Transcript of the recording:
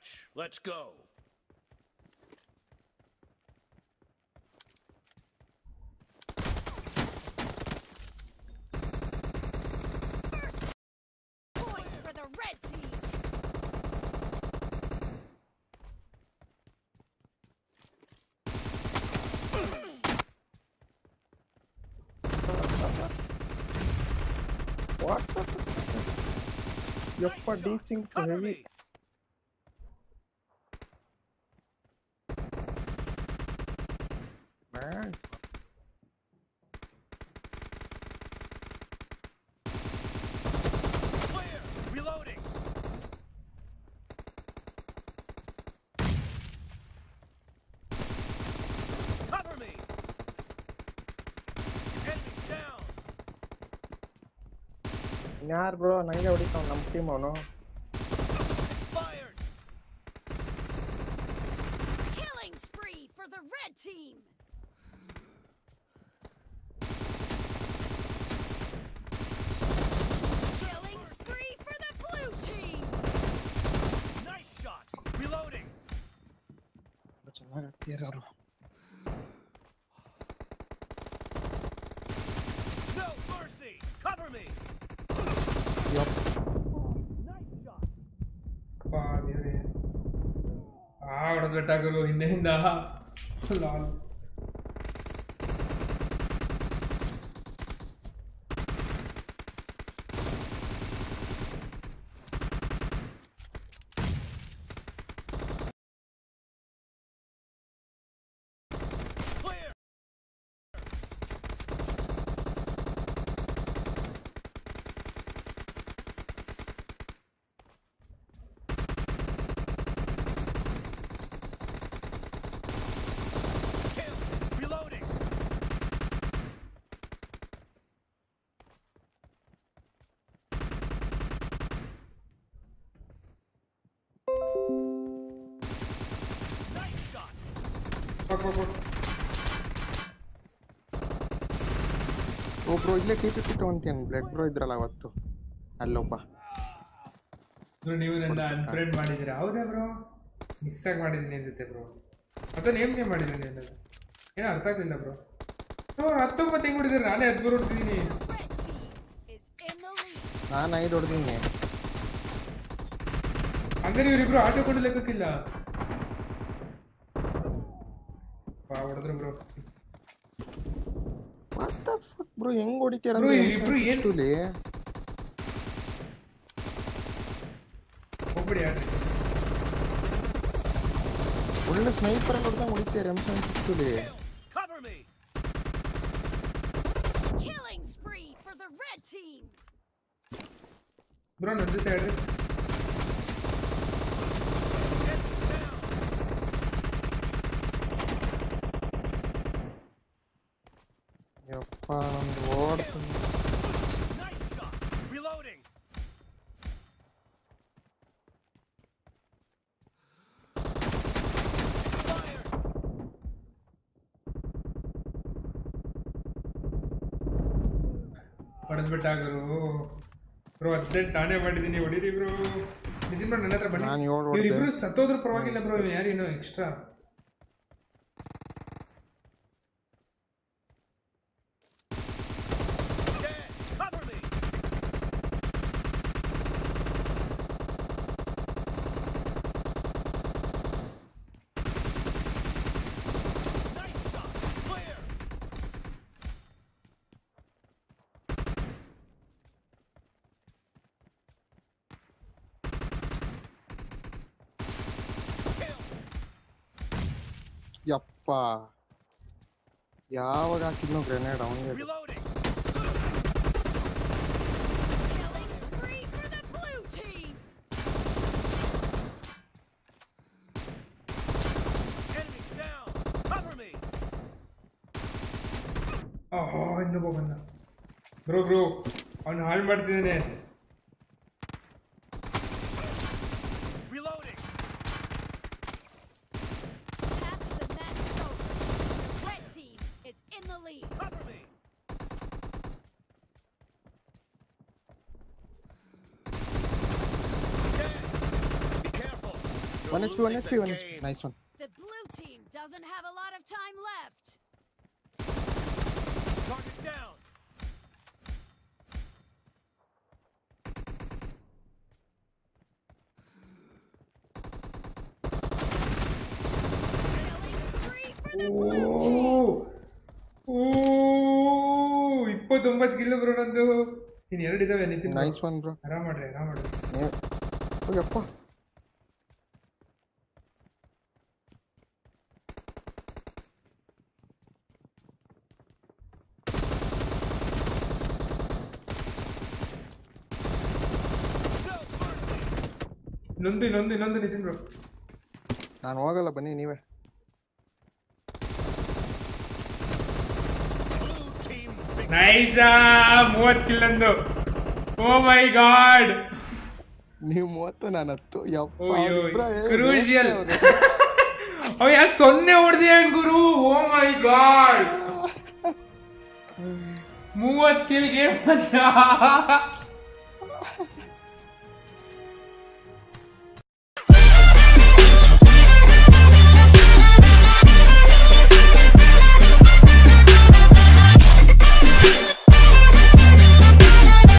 match. Let's go. What? You're for decent to heavy. ಯಾರು bro ನಂಗೆ ಹೊಡಿತಾವ್ ನಮ್ಮ ಟೀಮ್ ಅವನು Expired. Killing spree for the red team. Killing spree for the blue team. Nice shot. Reloading. ಚೆನ್ನಾಗಿ ಆಡ್ತೀರ ಅವರು No mercy. Cover me. Nice shot. ಅಪ್ಪಾ ದೇವ್ರೇ ಆ ಹೊಡೆದ್ಬಿಟ್ಟಾಗಲು ಹಿಂದೆಯಿಂದ ಲಾಲ್ ಬ್ರೋ ಕೊಟ್ ಒಬ್ರು ಇಲ್ಲೇ ಟಿ ಪಿ ತಗೊಂತೀನಿ ಬ್ಲಡ್ ಬ್ರೋ ಇದ್ರಲ್ಲ ಅವತ್ತು. ಅಲ್ಲೊಬ್ಬ ಬ್ರೋ ನೀವು ನನ್ನ ಅನ್ಫ್ರೆಂಡ್ ಮಾಡಿದ್ದೀರಾ? ಹೌದಾ ಬ್ರೋ? ಮಿಸ್ ಆಗಿ ಮಾಡಿದ್ದೀನಿ ಅನ್ಸುತ್ತೆ ಬ್ರೋ. ಮತ್ತೆ ನೇಮ್ ನೇಮ್ ಮಾಡಿದ್ದೀನಿ ಅನ್ನೋದು ಏನೋ ಅರ್ಥ ಆಗಲಿಲ್ಲ ಬ್ರೋ. ಹತ್ತೊಂಬತ್ತು ಹೆಂಗೆ ಹೊಡಿದ್ರೆ? ನಾನೇ ಹದಿಮೂರು ಹೊಡ್ತಿದ್ದೀನಿ. ನಾನು ಐದು ಹೊಡೆದೀನಿ. ಹಂಗಾರೆ ಇವರಿಬ್ರು ಆಟೋ ಕೊಡು what the fuck bro? எங்க ஓடிட்டே ப்ரோ ப்ரோ ஏன் டூலே ஓபடி ஆடு. உள்ள ஸ்னைப்பர் அங்க தான் ஓடிட்டே ரம்சன் டூலே cover me. Killing spree for bro நடுத்தே ஆடு ಯಪ್ಪ ನಂದು ಓಡ್ತೀನಿ Nice shot. Reloading. Expired. ಹೊಡೆದ್ಬಿಟ್ಟಾಗರು bro urgent ನಾನೇ ಮಾಡಿದ್ದೀನಿ ಹೊಡೀರಿ ಬ್ರೋ ನಿತಿನ್ ಬ್ರೋ ನನ್ನ ಹತ್ರ ಬನ್ನಿ ನಾನ್ ಏಳ್ ಹೊಡ್ದೆ. ಇವರಿಬ್ರು ಸತ್ತೋದ್ರು ಪರವಾಗಿಲ್ಲ ಬ್ರೋ ಯಾರೇನೋ ಎಕ್ಸ್ಟ್ರಾ ಯಪ್ಪ ಯಾವಾಗ ಹಾಕಿದ್ನೋ ಗ್ರೆನೇಡ್ ಅವನಿಗೆ Reloading. Killing spree for the blue team. Enemies down. Cover me. ಓಹೋ ಇನ್ನೊಬ್ಬ ಬಂದ ಬ್ರೋ ಬ್ರೋ ಅವ್ನು ಹಾಳು ಮಾಡ್ತಿದ್ದಾನೆ lead. Cover me! One two, one nice one. The blue team doesn't have a lot of time left. Target down. The blue team. ಇಪ್ಪತ್ತೊಂಬತ್ತು kilo bro ನಂದು. ಇನ್ನು ಎರಡು ಇದಾವೆ ನಿತಿನ್. ನೈಸ್ ಒನ್ ಬ್ರೋ ಆರಾಮ್ ಮಾಡ್ರಿ ಆರಾಮ್ ಮಾಡ್ರಿ. ಹೋಗಪ್ಪ. ಇನ್ನೊಂದು ಇನ್ನೊಂದು ಇನ್ನೊಂದು ನಿತಿನ್ ಬ್ರೋ ನಾನು ಹೋಗಲ್ಲ ಬನ್ನಿ ನೀವೇ. ನೈಸಾ ಮೂವತ್ತು ಕಿಲ್ ಒಂದು ಓ ಮೈ ಗಾಡ್ ನೀವು ಮೂವತ್ತು ನಾನು ಹತ್ತು. ಕ್ರೂಷಿಯಲ್. ಅಯ್ಯ ಸೊನ್ನೆ ಹೊಡೆದೆ ಗುರು? ಓ ಮೈ ಗಾಡ್ ಮೂವತ್ತು ಕಿಲ್ಗೆ ಮಜಾ.